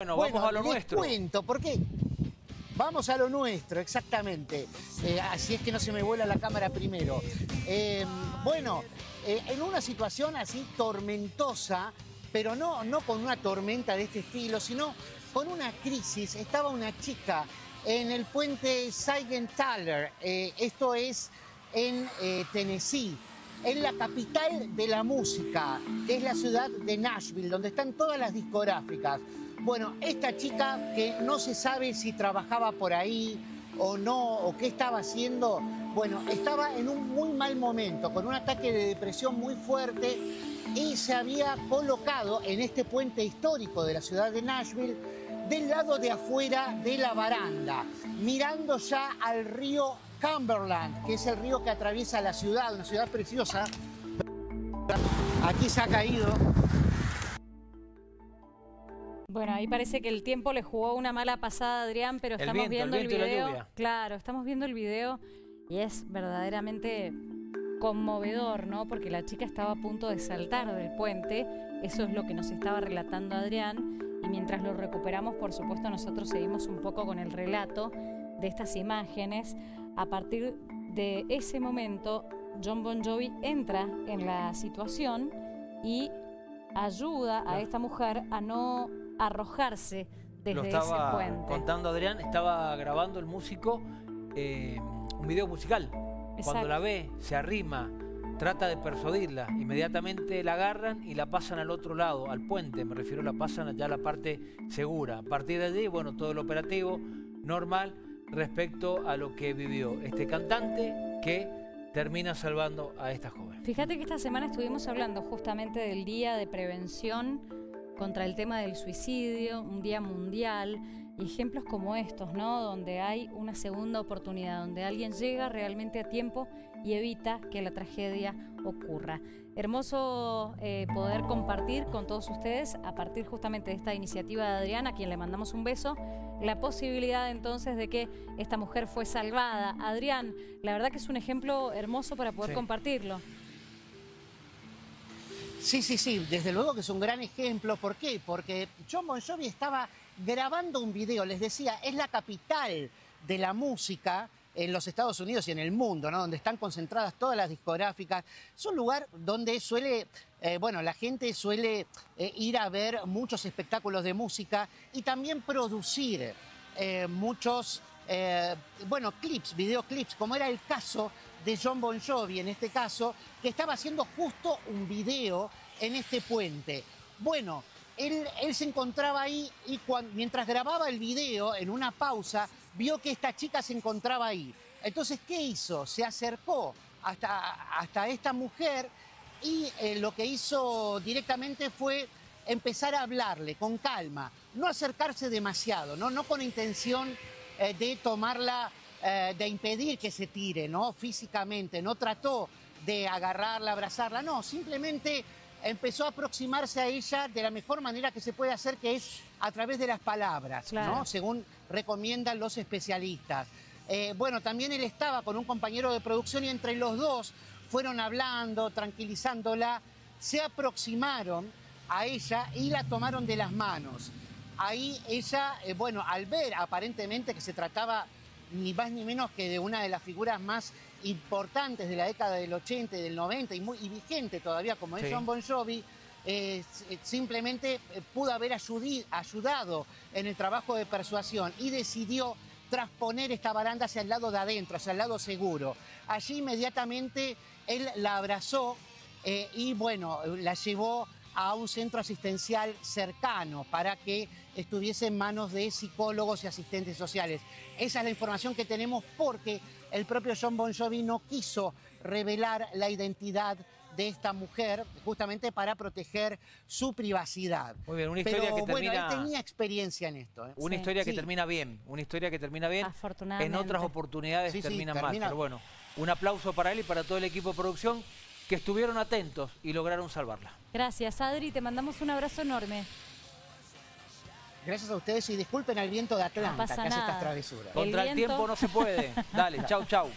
Bueno, vamos a lo les nuestro. cuento, ¿por qué? Vamos a lo nuestro, exactamente. Eh, así es que no se me vuela la cámara primero. Eh, bueno, eh, en una situación así tormentosa, pero no, no con una tormenta de este estilo, sino con una crisis, estaba una chica en el puente Seigenthaler, esto es en Tennessee, en la capital de la música, que es la ciudad de Nashville, donde están todas las discográficas. Bueno, esta chica que no se sabe si trabajaba por ahí o no, o qué estaba haciendo, bueno, estaba en un muy mal momento, con un ataque de depresión muy fuerte y se había colocado en este puente histórico de la ciudad de Nashville del lado de afuera de la baranda, mirando ya al río Cumberland, que es el río que atraviesa la ciudad, una ciudad preciosa. Aquí se ha caído. Bueno, ahí parece que el tiempo le jugó una mala pasada a Adrián, pero El estamos viento, el viendo el, la video. lluvia. Claro, estamos viendo el video y es verdaderamente conmovedor, ¿no? Porque la chica estaba a punto de saltar del puente. Eso es lo que nos estaba relatando Adrián. Y mientras lo recuperamos, por supuesto, nosotros seguimos un poco con el relato de estas imágenes. A partir de ese momento, John Bon Jovi entra en la situación y ayuda a esta mujer a no arrojarse desde Lo ese puente. contando Adrián, estaba grabando el músico eh, un video musical. Cuando la ve, se arrima, trata de persuadirla, inmediatamente la agarran y la pasan al otro lado, al puente, me refiero, la pasan allá a la parte segura. A partir de allí, bueno, todo el operativo normal respecto a lo que vivió este cantante que termina salvando a esta joven. Fíjate que esta semana estuvimos hablando justamente del Día de Prevención contra el tema del suicidio, un día mundial, y ejemplos como estos, ¿no? Donde hay una segunda oportunidad, donde alguien llega realmente a tiempo y evita que la tragedia ocurra. Hermoso eh, poder compartir con todos ustedes, a partir justamente de esta iniciativa de Adrián, a quien le mandamos un beso, la posibilidad entonces de que esta mujer fue salvada. Adrián, la verdad que es un ejemplo hermoso para poder Sí. compartirlo. Sí, sí, sí, desde luego que es un gran ejemplo. ¿Por qué? Porque John Bon Jovi estaba grabando un video, les decía, es la capital de la música en los Estados Unidos y en el mundo, ¿no? Donde están concentradas todas las discográficas. Es un lugar donde suele, eh, bueno, la gente suele eh, ir a ver muchos espectáculos de música y también producir eh, muchos, eh, bueno, clips, videoclips, como era el caso de John Bon Jovi, en este caso, que estaba haciendo justo un video en este puente. Bueno, él, se encontraba ahí y mientras grababa el video, en una pausa, vio que esta chica se encontraba ahí. Entonces, ¿qué hizo? Se acercó hasta, hasta esta mujer y eh, lo que hizo directamente fue empezar a hablarle con calma, no acercarse demasiado, no, no con intención eh, de tomarla, eh, de impedir que se tire, ¿no? Físicamente, no trató de agarrarla, abrazarla, no, simplemente empezó a aproximarse a ella de la mejor manera que se puede hacer, que es a través de las palabras, Claro. ¿no? Según recomiendan los especialistas. Eh, bueno, también él estaba con un compañero de producción y entre los dos fueron hablando, tranquilizándola, se aproximaron a ella y la tomaron de las manos. Ahí ella, eh, bueno, al ver aparentemente que se trataba ni más ni menos que de una de las figuras más importantes de la década del 80 y del 90 y, muy, y vigente todavía como es Sí. John Bon Jovi, eh, s- simplemente eh, pudo haber ayudado en el trabajo de persuasión y decidió transponer esta baranda hacia el lado de adentro, hacia el lado seguro. Allí inmediatamente él la abrazó eh, y bueno, la llevó a un centro asistencial cercano para que estuviese en manos de psicólogos y asistentes sociales. Esa es la información que tenemos porque el propio John Bon Jovi no quiso revelar la identidad de esta mujer justamente para proteger su privacidad. Muy bien, una Pero historia que bueno, termina... él tenía experiencia en esto. ¿eh? Una Sí. historia que termina bien, una historia que termina bien. En Afortunadamente. otras oportunidades Sí, sí, terminan termina- mal. Pero bueno, un aplauso para él y para todo el equipo de producción que estuvieron atentos y lograron salvarla. Gracias, Adri. Te mandamos un abrazo enorme. Gracias a ustedes y disculpen al viento de Atlanta pasa que hace estas travesuras. Contra el viento. tiempo no se puede. Dale, chau, chau.